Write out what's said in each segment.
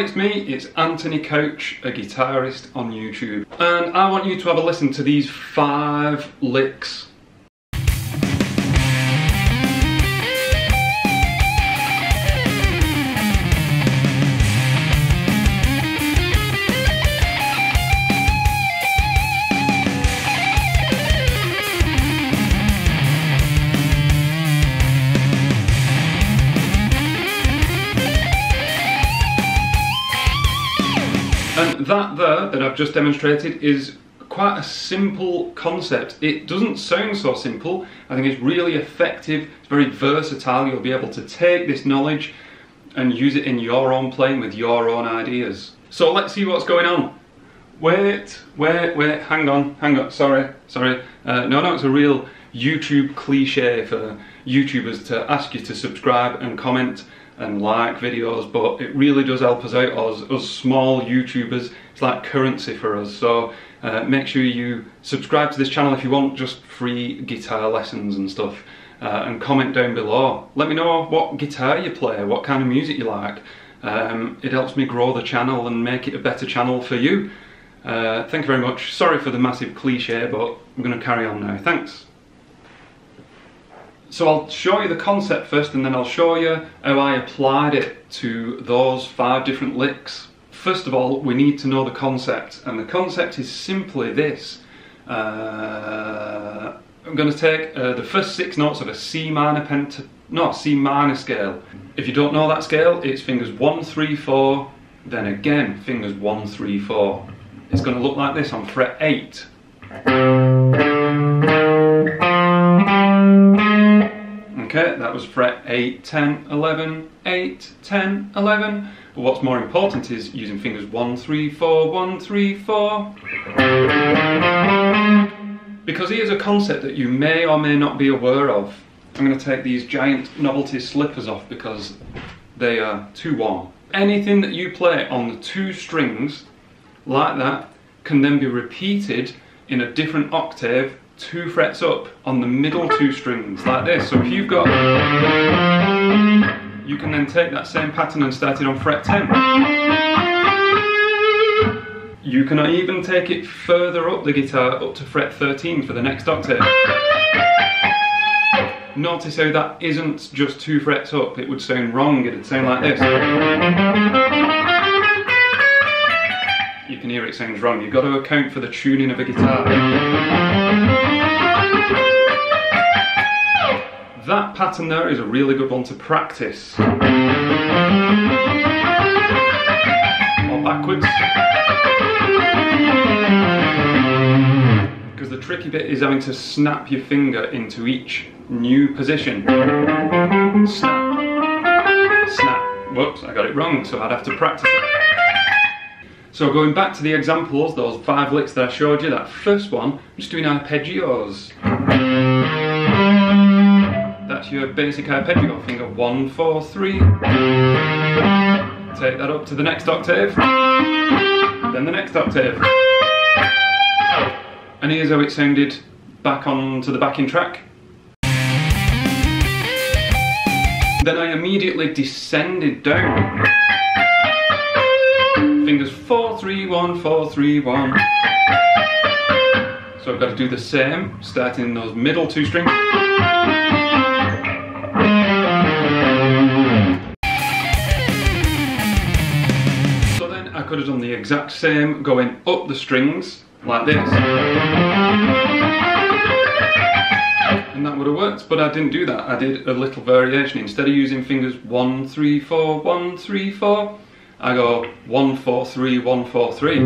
It's me, it's Anthony Couch, a guitarist on YouTube. And I want you to have a listen to these five licks that there, that I've just demonstrated, is quite a simple concept. It doesn't sound so simple. I think it's really effective. It's very versatile. You'll be able to take this knowledge and use it in your own playing with your own ideas. So let's see what's going on. Wait, wait, wait, hang on, hang on, sorry, sorry. Uh, no, no, it's a real YouTube cliche for YouTubers to ask you to subscribe and comment and like videos, but it really does help us out, us, us small YouTubers. Like currency for us. So uh, make sure you subscribe to this channel if you want just free guitar lessons and stuff. Uh, and comment down below. Let me know what guitar you play, what kind of music you like. Um, it helps me grow the channel and make it a better channel for you. Uh, thank you very much. Sorry for the massive cliche, but I'm going to carry on now. Thanks. So I'll show you the concept first and then I'll show you how I applied it to those five different licks. First of all, we need to know the concept and the concept is simply this. Uh, I'm going to take uh, the first six notes of a C minor pent no, C minor scale. If you don't know that scale, it's fingers 1, 3, 4, then again fingers 1, 3, 4. It's going to look like this on fret 8. Okay, that was fret 8, 10, 11, 8, 10, 11. But what's more important is using fingers 1, 3, 4, 1, 3, 4. Because here's a concept that you may or may not be aware of. I'm going to take these giant novelty slippers off because they are too warm. Anything that you play on the two strings, like that, can then be repeated in a different octave two frets up on the middle two strings like this. So if you've got, you can then take that same pattern and start it on fret 10. You can even take it further up the guitar up to fret 13 for the next octave. Notice how that isn't just two frets up, it would sound wrong, it'd sound like this. You can hear it sounds wrong, you've got to account for the tuning of a guitar. That pattern there is a really good one to practice. Or backwards. Because the tricky bit is having to snap your finger into each new position. Snap. Snap. Whoops, I got it wrong, so I'd have to practice it. So going back to the examples, those five licks that I showed you, that first one, I'm just doing arpeggios that's your basic arpeggio finger one, four, three. Take that up to the next octave, then the next octave. And here's how it sounded back onto the backing track. Then I immediately descended down. Fingers four, three, one, four, three, one. So I've got to do the same, starting those middle two strings. So then I could have done the exact same going up the strings like this. And that would have worked, but I didn't do that. I did a little variation. Instead of using fingers one, three, four, one, three, four, I go one, four, three, one, four, three.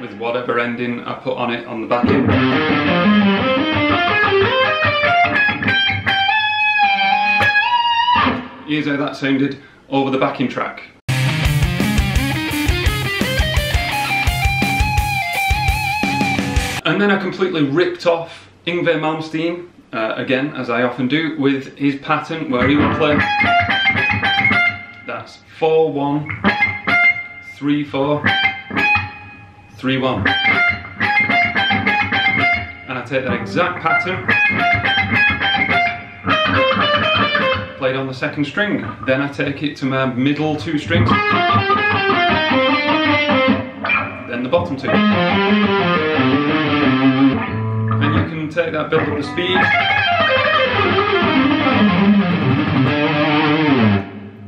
With whatever ending I put on it on the back end. Here's how that sounded over the backing track. And then I completely ripped off Yngwie Malmsteen, uh, again, as I often do, with his pattern where he would play. That's 4 1, 3 4, 3 1. And I take that exact pattern, played on the second string. Then I take it to my middle two strings, then the bottom two. Can take that, build up the speed.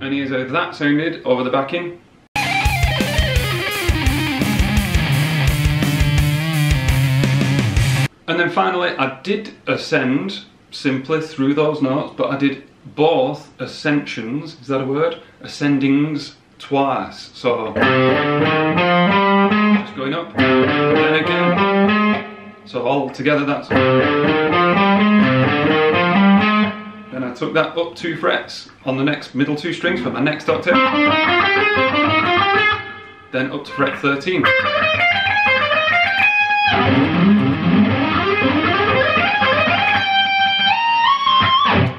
And here's how that sounded over the backing. And then finally, I did ascend simply through those notes, but I did both ascensions, is that a word? Ascendings twice. So, just going up, and then again. So all together that's. Then I took that up two frets on the next middle two strings for my next octave. Then up to fret 13.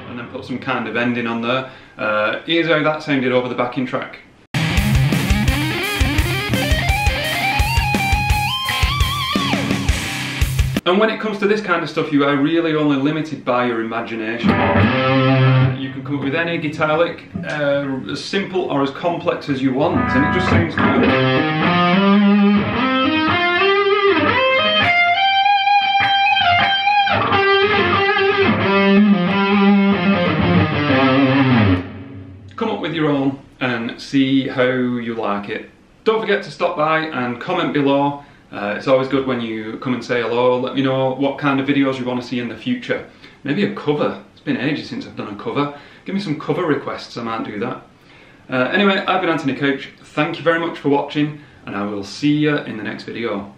And then put some kind of ending on there. Uh, here's how that sounded over the backing track. And when it comes to this kind of stuff, you are really only limited by your imagination. You can come up with any guitar lick, uh, as simple or as complex as you want, and it just sounds good. Come up with your own and see how you like it. Don't forget to stop by and comment below. Uh, it's always good when you come and say hello. Let me know what kind of videos you want to see in the future. Maybe a cover. It's been ages since I've done a cover. Give me some cover requests, I might do that. Uh, anyway, I've been Anthony Couch. Thank you very much for watching and I will see you in the next video.